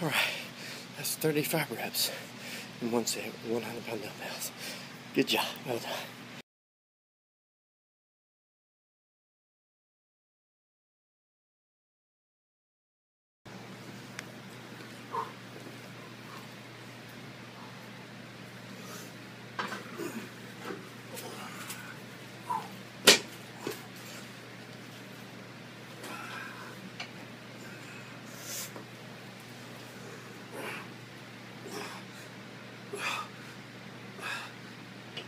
All right, that's 35 reps in one set, 100 pound dumbbells. Good job, well done.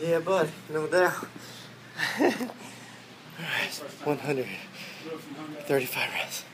Yeah, bud, no doubt. All right, 135 reps.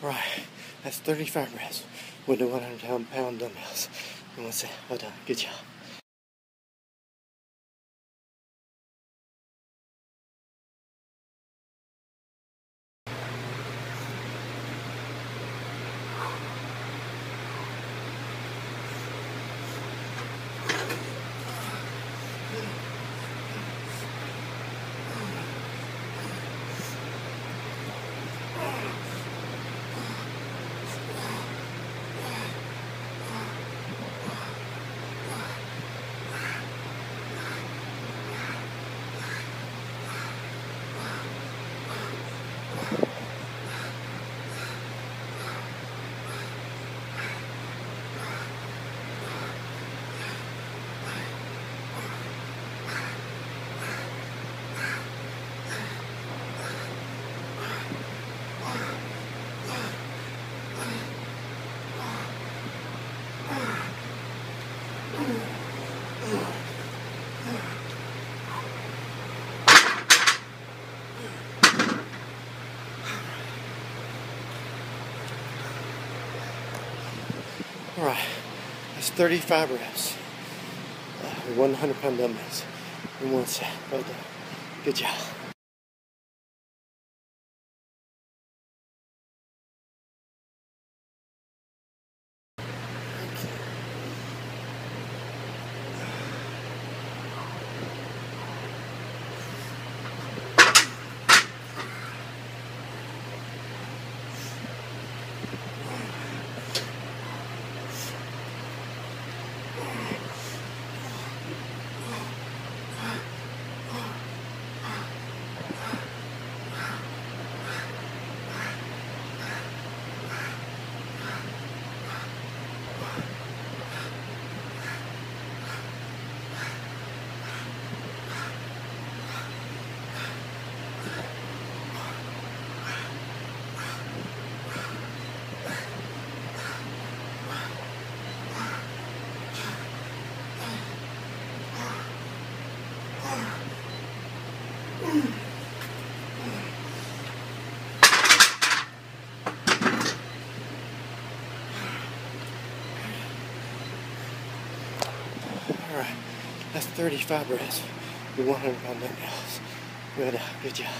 Right, that's 35 reps with the 100 pound dumbbells. And one set, well done, good job. All right, that's 35 reps. Uh, 100 pound dumbbells in one set. Well done. Good job. Alright, that's 35 reps with 100 pound dumbbells. Good, good job.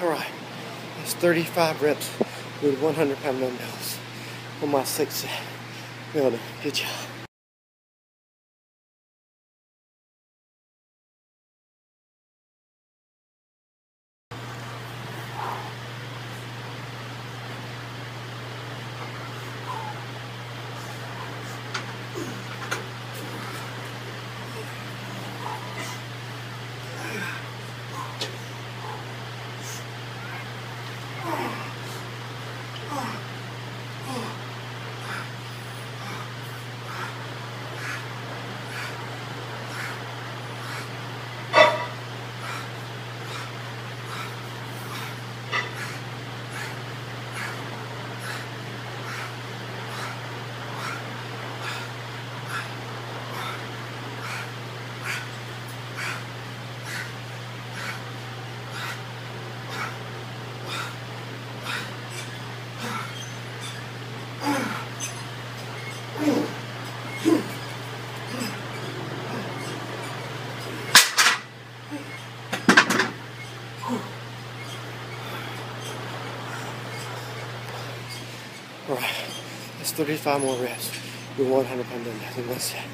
Alright, that's 35 reps with 100 pound dumbbells on my six set. Well done, good job. Alright, that's 35 more reps with 100 pound dumbbells in one set.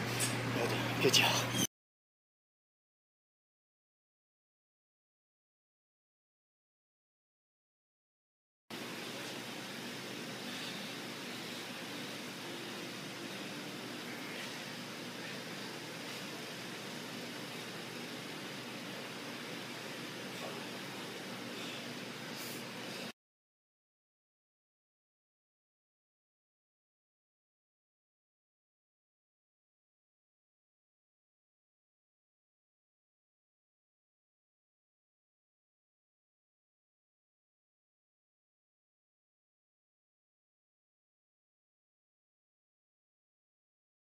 Good job.